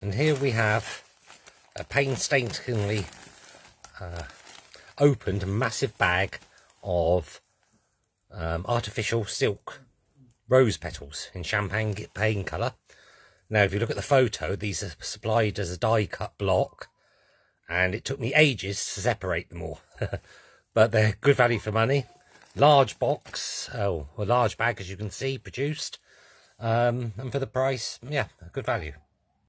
And here we have a painstakingly uh, opened massive bag of um, artificial silk rose petals in champagne pain colour. Now, if you look at the photo, these are supplied as a die cut block, and it took me ages to separate them all. but they're good value for money. Large box, oh, a large bag, as you can see, produced. Um, and for the price, yeah, good value.